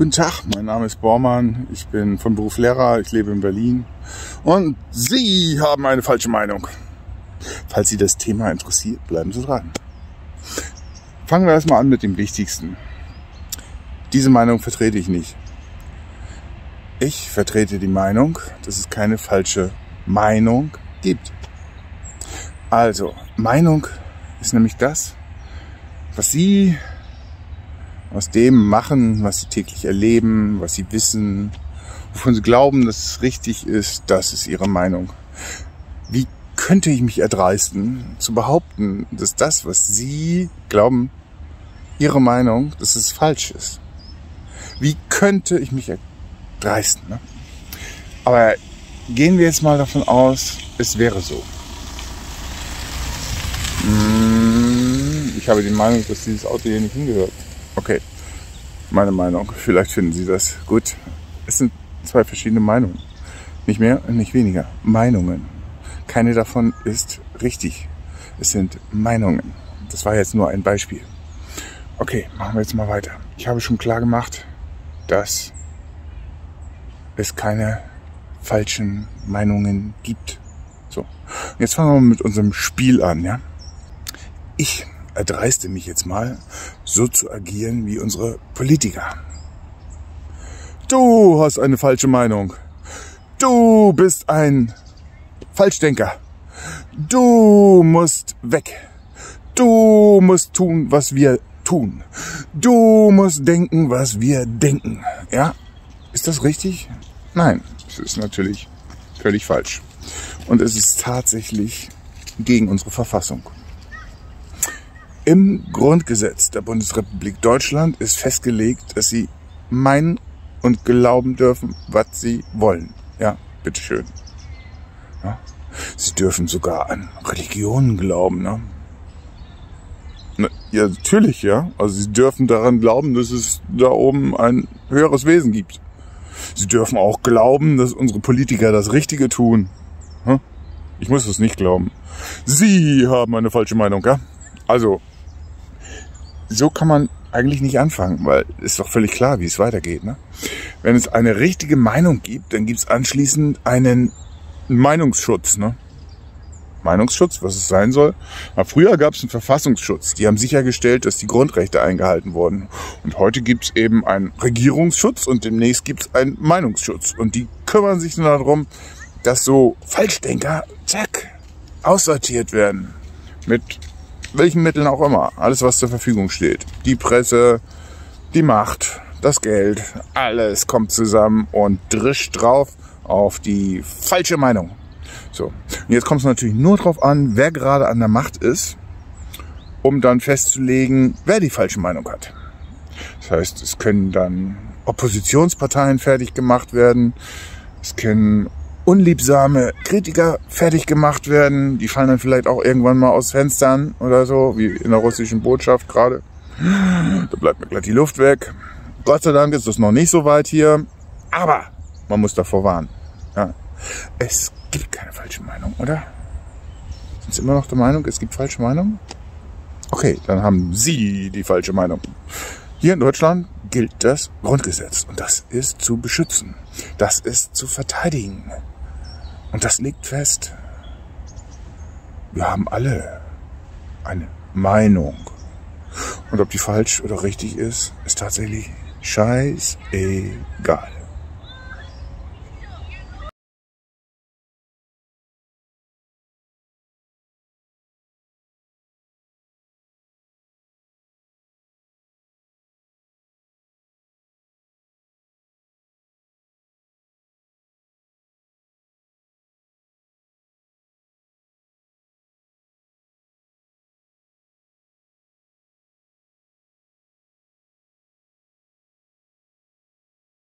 Guten Tag, mein Name ist Bormann, ich bin von Beruf Lehrer, ich lebe in Berlin und Sie haben eine falsche Meinung. Falls Sie das Thema interessiert, bleiben Sie dran. Fangen wir erstmal an mit dem Wichtigsten. Diese Meinung vertrete ich nicht. Ich vertrete die Meinung, dass es keine falsche Meinung gibt. Also, Meinung ist nämlich das, was Sie aus dem machen, was sie täglich erleben, was sie wissen, wovon sie glauben, dass es richtig ist, das ist ihre Meinung. Wie könnte ich mich erdreisten, zu behaupten, dass das, was sie glauben, ihre Meinung, dass es falsch ist? Wie könnte ich mich erdreisten? Ne? Aber gehen wir jetzt mal davon aus, es wäre so. Hm, ich habe die Meinung, dass dieses Auto hier nicht hingehört. Okay, meine Meinung. Vielleicht finden Sie das gut. Es sind zwei verschiedene Meinungen. Nicht mehr und nicht weniger. Meinungen. Keine davon ist richtig. Es sind Meinungen. Das war jetzt nur ein Beispiel. Okay, machen wir jetzt mal weiter. Ich habe schon klar gemacht, dass es keine falschen Meinungen gibt. So. Jetzt fangen wir mal mit unserem Spiel an, ja? Ich erdreiste mich jetzt mal, so zu agieren wie unsere Politiker. Du hast eine falsche Meinung. Du bist ein Falschdenker. Du musst weg. Du musst tun, was wir tun. Du musst denken, was wir denken. Ja? Ist das richtig? Nein, es ist natürlich völlig falsch. Und es ist tatsächlich gegen unsere Verfassung. Im Grundgesetz der Bundesrepublik Deutschland ist festgelegt, dass Sie meinen und glauben dürfen, was Sie wollen. Ja, bitteschön. Ja. Sie dürfen sogar an Religionen glauben, ne? Ja, natürlich, ja. Also Sie dürfen daran glauben, dass es da oben ein höheres Wesen gibt. Sie dürfen auch glauben, dass unsere Politiker das Richtige tun. Ich muss das nicht glauben. Sie haben eine falsche Meinung, ja? Also, so kann man eigentlich nicht anfangen, weil ist doch völlig klar, wie es weitergeht. Ne? Wenn es eine richtige Meinung gibt, dann gibt es anschließend einen Meinungsschutz. Ne? Meinungsschutz, was es sein soll. Na, früher gab es einen Verfassungsschutz. Die haben sichergestellt, dass die Grundrechte eingehalten wurden. Und heute gibt es eben einen Regierungsschutz und demnächst gibt es einen Meinungsschutz. Und die kümmern sich nur darum, dass so Falschdenker, zack, aussortiert werden. Mit welchen Mitteln auch immer. Alles, was zur Verfügung steht. Die Presse, die Macht, das Geld, alles kommt zusammen und drischt drauf auf die falsche Meinung. So. Und jetzt kommt es natürlich nur darauf an, wer gerade an der Macht ist, um dann festzulegen, wer die falsche Meinung hat. Das heißt, es können dann Oppositionsparteien fertig gemacht werden. Es können unliebsame Kritiker fertig gemacht werden. Die fallen dann vielleicht auch irgendwann mal aus Fenstern oder so, wie in der russischen Botschaft gerade. Da bleibt mir gleich die Luft weg. Gott sei Dank ist das noch nicht so weit hier. Aber man muss davor warnen. Ja. Es gibt keine falsche Meinung, oder? Sind Sie immer noch der Meinung, es gibt falsche Meinungen? Okay, dann haben Sie die falsche Meinung. Hier in Deutschland gilt das Grundgesetz und das ist zu beschützen. Das ist zu verteidigen. Und das liegt fest. Wir haben alle eine Meinung. Und ob die falsch oder richtig ist, ist tatsächlich scheißegal.